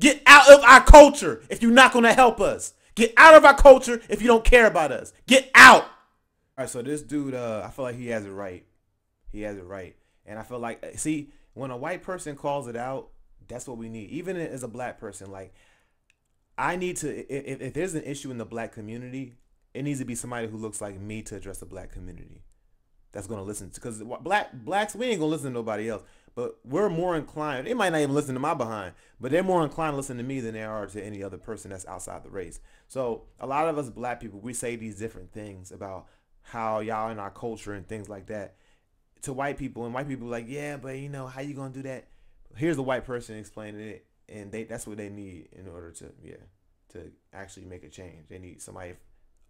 Get out of our culture if you're not gonna help us. Get out of our culture if you don't care about us. Get out. All right, so this dude, uh, I feel like he has it right. He has it right, and I feel like, uh, see, when a white person calls it out, that's what we need. Even as a black person, like I need to. If, if there's an issue in the black community, it needs to be somebody who looks like me to address the black community. That's gonna listen because black blacks we ain't gonna listen to nobody else. But we're more inclined. They might not even listen to my behind, but they're more inclined to listen to me than they are to any other person that's outside the race. So a lot of us black people, we say these different things about how y'all in our culture and things like that to white people, and white people like, yeah, but you know, how you gonna do that? Here's a white person explaining it, and they that's what they need in order to yeah to actually make a change. They need somebody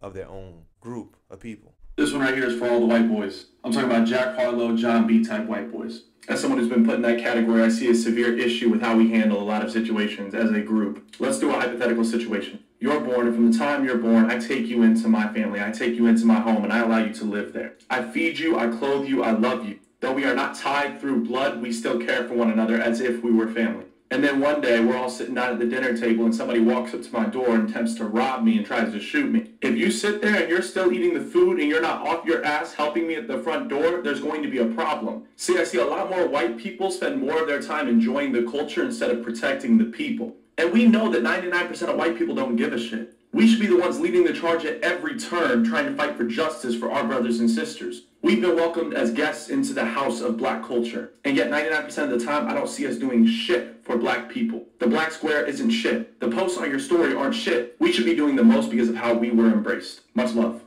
of their own group of people. This one right here is for all the white boys. I'm talking about Jack Harlow, Jon B. type white boys. As someone who's been put in that category, I see a severe issue with how we handle a lot of situations as a group. Let's do a hypothetical situation. You're born, and from the time you're born, I take you into my family, I take you into my home, and I allow you to live there. I feed you, I clothe you, I love you. Though we are not tied through blood, we still care for one another as if we were family. And then one day we're all sitting down at the dinner table and somebody walks up to my door and attempts to rob me and tries to shoot me. If you sit there and you're still eating the food and you're not off your ass helping me at the front door, there's going to be a problem. See, I see a lot more white people spend more of their time enjoying the culture instead of protecting the people. And we know that 99% of white people don't give a shit. We should be the ones leading the charge at every turn, trying to fight for justice for our brothers and sisters. We've been welcomed as guests into the house of black culture. And yet 99% of the time, I don't see us doing shit for black people. The black square isn't shit. The posts on your story aren't shit. We should be doing the most because of how we were embraced. Much love.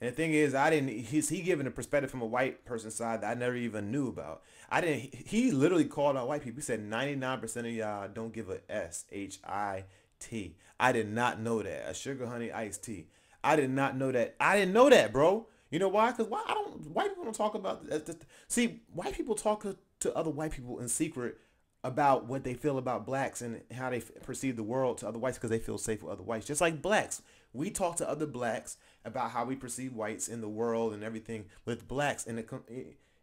And the thing is, I didn't. He's he giving a perspective from a white person's side that I never even knew about. I didn't. He literally called out white people. He said 99% of y'all don't give a S H I T. I did not know that. A sugar honey iced tea. I did not know that. I didn't know that, bro. You know why? Because why I don't. White people don't talk about. Uh, that. See, white people talk to other white people in secret about what they feel about blacks and how they perceive the world to other whites because they feel safe with other whites. Just like blacks, we talk to other blacks about how we perceive whites in the world and everything with blacks in the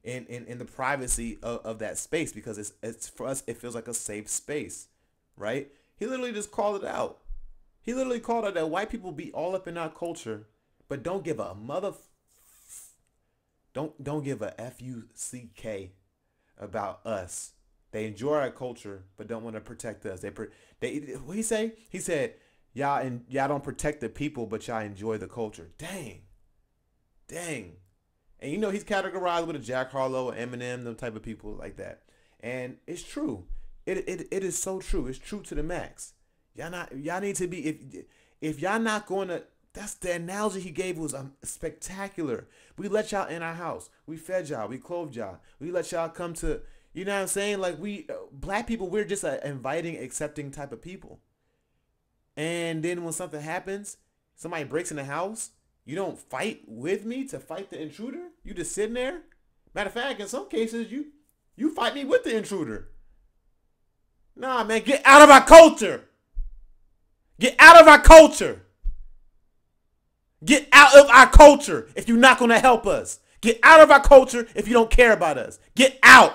in in, in the privacy of, of that space because it's it's for us it feels like a safe space, right? He literally just called it out. He literally called out that white people be all up in our culture, but don't give a mother. Don't don't give a f u c k about us. They enjoy our culture, but don't want to protect us. They they what he say? He said y'all and y'all don't protect the people, but y'all enjoy the culture. Dang, dang. And you know he's categorized with a Jack Harlow, Eminem, them type of people like that. And it's true. It, it, it is so true. It's true to the max. Y'all not y'all need to be if if y'all not going to that's the analogy he gave was um, spectacular. We let y'all in our house. We fed y'all. We clothed y'all. We let y'all come to you know what I'm saying? Like we uh, black people, we're just an inviting, accepting type of people. And then when something happens, somebody breaks in the house, you don't fight with me to fight the intruder. You just sitting there. Matter of fact, in some cases, you you fight me with the intruder. Nah, man, get out of our culture. Get out of our culture. Get out of our culture if you're not going to help us. Get out of our culture if you don't care about us. Get out.